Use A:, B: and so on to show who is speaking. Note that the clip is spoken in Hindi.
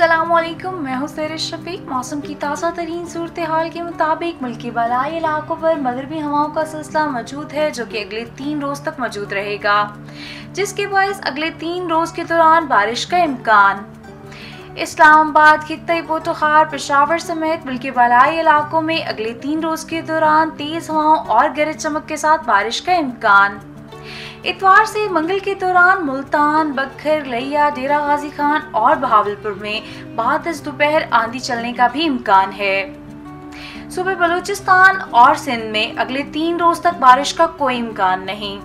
A: असलम मैं हूँ सैर शफीक। मौसम की ताज़ा तरीन सूरत हाल के मुताबिक मुल्की बलाई इलाकों पर मगरबी हवाओं का सिलसिला मौजूद है, जो कि अगले तीन रोज़ तक मौजूद रहेगा, जिसके बायस अगले तीन रोज़ के दौरान बारिश का इम्कान। इस्लामाबाद खत्े पोतखार पेशावर समेत मुल्की बलाई इलाकों में अगले तीन रोज़ के दौरान तेज़ हवाओं और गरज चमक के साथ बारिश का इम्कान। इतवार से मंगल के दौरान मुल्तान बखर लैया, डेरा गाजी खान और बहावलपुर में बाद दोपहर आंधी चलने का भी इम्कान है। सुबह बलूचिस्तान और सिंध में अगले तीन रोज तक बारिश का कोई इम्कान नहीं।